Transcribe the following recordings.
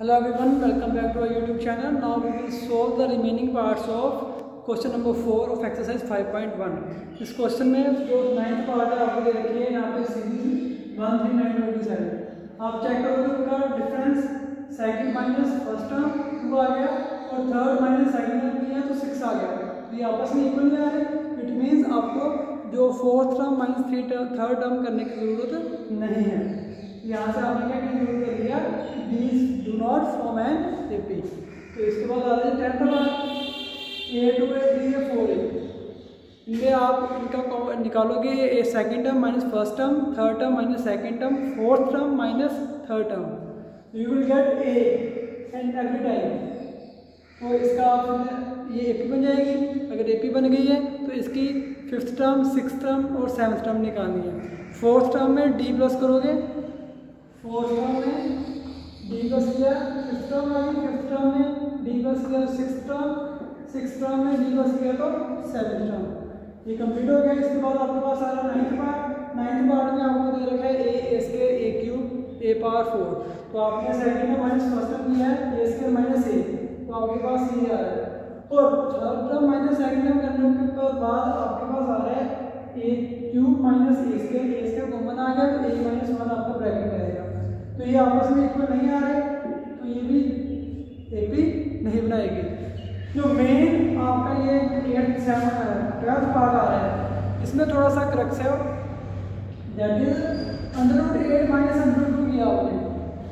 Hello everyone, welcome back to our YouTube channel. Now we will solve the remaining parts of question number four of exercise 5.1. इस question में जो ninth part है आपको दे है यहाँ पे series one three nine twenty seven आप check करोगे उनका difference second minus first term two आ गया और थर्ड माइनस सेकंड टर्म किया तो सिक्स आ गया तो ये आपस में इक्वल नहीं आ इट मीन्स आपको जो fourth term minus three third term करने की ज़रूरत नहीं है यहाँ से आपने क्या कंक्लूड कर लिया these do not form A P तो इसके बाद आ जाए tenth bar a two a three a four a आप इनका निकालोगे a second term minus first term third term minus second term fourth term minus third term you will get a and every time तो इसका आप ये A P बन जाएगी। अगर ए पी बन गई है तो इसकी फिफ्थ टर्म सिक्स टर्म और सेवन्थ टर्म निकालनी है। फोर्थ टर्म में डी प्लस करोगे फोर्थ टर्म में डी प्लस किया फिफ्थ टर्म आ फिफ्थ टर्म में डी प्लस किया सिक्स टर्म सिक्स टर्म में डी प्लस किया तो सेवन टर्म ये कंप्लीट हो गया। इसके बाद आपके पास आ रहा नाइन्थ पार्ट नाइन्थ पार्ट में आपको दे रखा है ए एस के a cube a power four तो आपने सेकंड में माइनस फ़र्स्ट टर्म किया है ए स्केयर माइनस ए तो आपके पास ये आ रहा है। और third term minus second term करने के बाद आपके पास आ रहा है a cube minus a square a square common आ गया तो ए माइनस वन आपका ब्रैकेट रहेगा तो ये आपस में इक्वल नहीं आ रहे तो ये भी ए पी नहीं बनाएगी। जो मेन आपका ये एट सेवन ट्वेल्थ पार्ट आ रहा है, इसमें थोड़ा सा क्रक्स है that is under root eight minus under two किया आपने।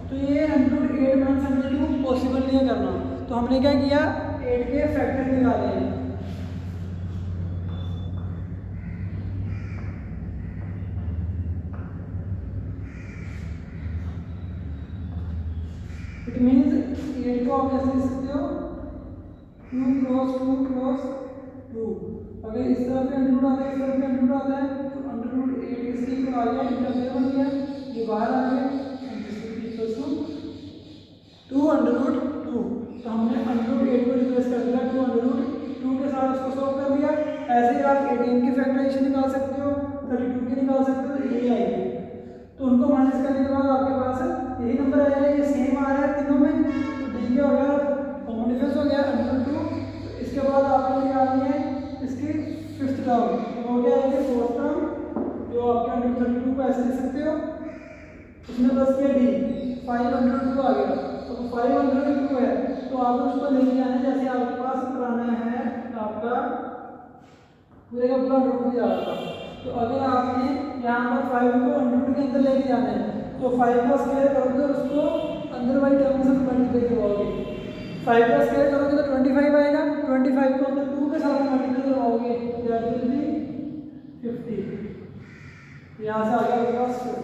तो ये under root eight minus under two possible नहीं करना। तो हमने क्या किया? एट के फैक्टर निकाले हैं। इट मीन्स एट को आप कैसे लिख सकते हो two cross two cross two अगर इस तरफ़ पे अंडर आता है इस तरफ़ पे अंडर आता है तो अंडर रूट एट इसके इक्वल आ गया इंटरफेयर बन गया, ये बाहर आ गया टू अंडर रूट टू तो हमने अंडर रूट एट को रिप्लेस कर दिया टू अंडर रूट टू के साथ उसको सॉल्व कर दिया। ऐसे ही आप एटीन की फैक्टराइजेशन निकाल सकते हो थर्टी टू की निकाल सकते हो तो यही आएगी तो उनको माइनस करने के बाद आपके टर्म हो गया ये फोर्थ टर्म जो आपके अंडर थर्टी टू को ऐसे लिख सकते हो। उसमें बस किया डी फाइव हंड्रेड टू आ गया। तो फाइव हंड्रेड टू है तो आपको उसको लेके आना जैसे आपके पास पुराना है आपका, पूरे का पूरा जा रहा था तो अगर आपने यहाँ पर फाइव को अंडर के अंदर लेके जाना है तो फाइव का स्केयर करोगे उसको अंदर वाली टर्म से मल्टीप्लाई करवाओगे फाइव का स्केयर करोगे तो ट्वेंटी फाइव आएगा ट्वेंटी फाइव को अंदर टू के साथ मल्टीप्लाई करवाओगे दैट विल बी फिफ्टी यहाँ से आ गया